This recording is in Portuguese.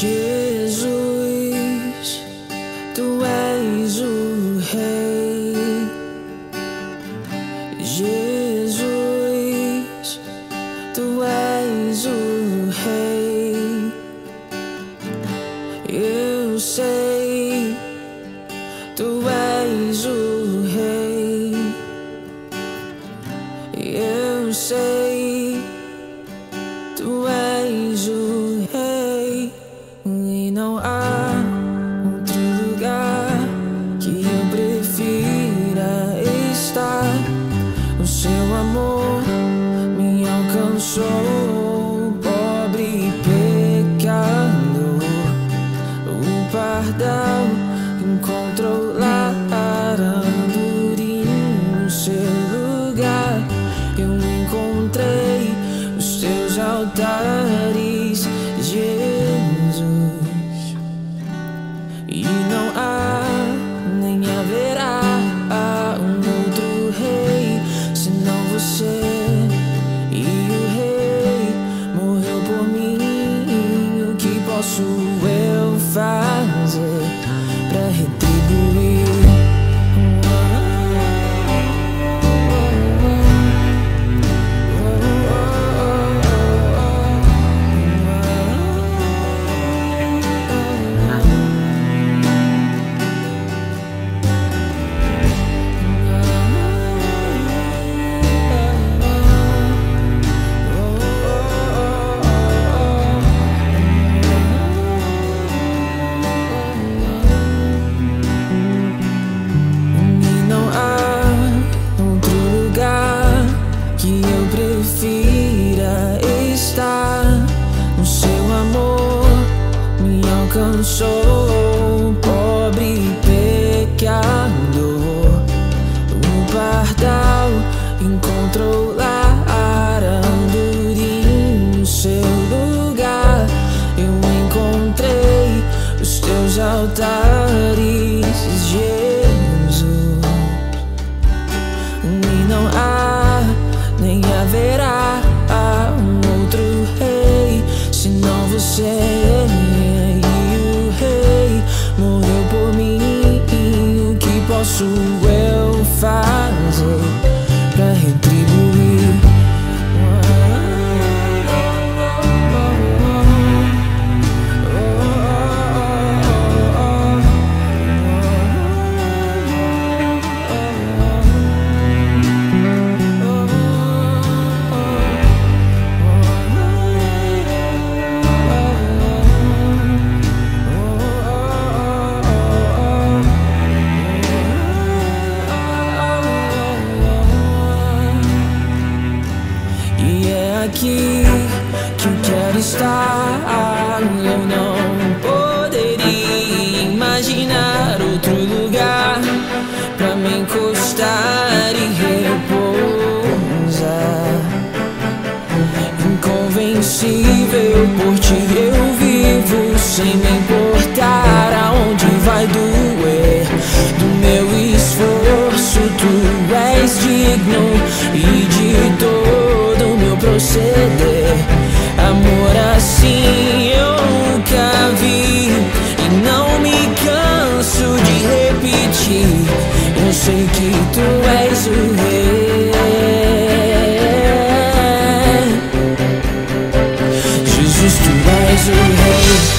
Jesus, tu és o Rei. Eu sei, tu és o rei. Eu sei, tu és. pardão encontrou encontrou lá Arandurim no seu lugar. Eu encontrei os teus altares, Jesus. E não há nem haverá um outro rei senão você. e o rei morreu por mim. O que posso Rojo, para retribuir. aqui que eu quero estar. Eu não poderia imaginar outro lugar pra me encostar e repousar. Inconvencível por ti eu vivo sem me importar aonde vai doer. Do meu esforço tu és digno. e. just to rise ahead.